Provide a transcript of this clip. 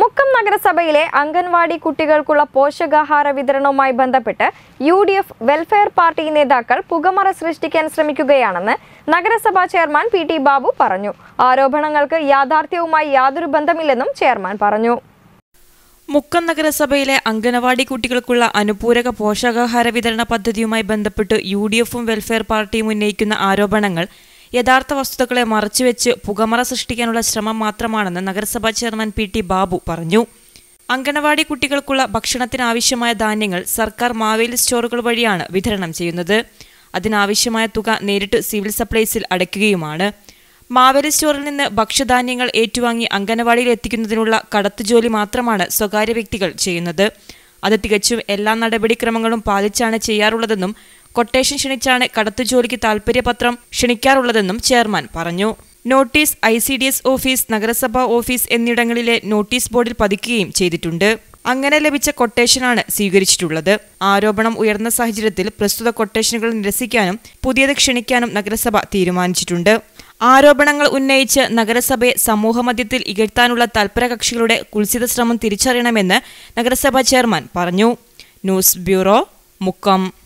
മുക്കം നഗരസഭയിലെ അംഗൻവാടി കുട്ടികൾക്കുള്ള പോഷകാഹാര വിതരണവുമായി ബന്ധപ്പെട്ട് U D F welfare party നേതാക്കൾ പുകമറ സൃഷ്ടിക്കാൻ ശ്രമിക്കുകയാണെന്ന് നഗരസഭാ ചെയർമാൻ പി ടി ബാബു പറഞ്ഞു. ആരോപണങ്ങൾക്ക് യാഥാർത്ഥ്യവുമായി യാതൊരു ബന്ധമില്ലെന്നും ചെയർമാൻ പറഞ്ഞു. മുക്കം നഗരസഭയിലെ അംഗനവാടി കുട്ടികൾക്കുള്ള അനുപൂരക പോഷകാഹാര വിതരണ പദ്ധതിയുമായി ബന്ധപ്പെട്ട് യു ഡി എഫും വെൽഫെയർ പാർട്ടിയും ഉന്നയിക്കുന്ന ആരോപണങ്ങൾ യഥാർത്ഥ വസ്തുതകളെ മറച്ചുവെച്ച് പുകമറ സൃഷ്ടിക്കാനുള്ള ശ്രമം മാത്രമാണെന്ന് നഗരസഭാ ചെയർമാൻ പി ടി ബാബു പറഞ്ഞു. അങ്കണവാടി കുട്ടികൾക്കുള്ള ഭക്ഷണത്തിനാവശ്യമായ ധാന്യങ്ങൾ സർക്കാർ മാവേലി സ്റ്റോറുകൾ വഴിയാണ് വിതരണം ചെയ്യുന്നത്. അതിനാവശ്യമായ തുക നേരിട്ട് സിവിൽ സപ്ലൈസിൽ അടയ്ക്കുകയുമാണ്. മാവേലി സ്റ്റോറിൽ നിന്ന് ഭക്ഷ്യധാന്യങ്ങൾ ഏറ്റുവാങ്ങി അംഗനവാടിയിൽ എത്തിക്കുന്നതിനുള്ള കടത്തുജോലി മാത്രമാണ് സ്വകാര്യ വ്യക്തികൾ ചെയ്യുന്നത്. അത് തികച്ചും എല്ലാ നടപടിക്രമങ്ങളും പാലിച്ചാണ് ചെയ്യാറുള്ളതെന്നും കൊട്ടേഷൻ ക്ഷണിച്ചാണ് കടത്തുജോലിക്ക് താൽപര്യപത്രം ക്ഷണിക്കാറുള്ളതെന്നും ചെയർമാൻ പറഞ്ഞു. Notice I C D S office നഗരസഭാ ഓഫീസ് എന്നിവിടങ്ങളിലെ നോട്ടീസ് ബോർഡിൽ പതിക്കുകയും ചെയ്തിട്ടുണ്ട്. അങ്ങനെ ലഭിച്ച കൊട്ടേഷനാണ് സ്വീകരിച്ചിട്ടുള്ളത്. ആരോപണം ഉയർന്ന സാഹചര്യത്തിൽ പ്രസ്തുത കൊട്ടേഷനുകൾ നിരസിക്കാനും പുതിയത് ക്ഷണിക്കാനും നഗരസഭ തീരുമാനിച്ചിട്ടുണ്ട്. ആരോപണങ്ങൾ ഉന്നയിച്ച് നഗരസഭയെ സമൂഹമധ്യത്തിൽ ഇകഴ്ത്താനുള്ള തൽപരകക്ഷികളുടെ കുൽസിത ശ്രമം തിരിച്ചറിയണമെന്ന് നഗരസഭാ ചെയർമാൻ പറഞ്ഞു. News bureau Mukkam.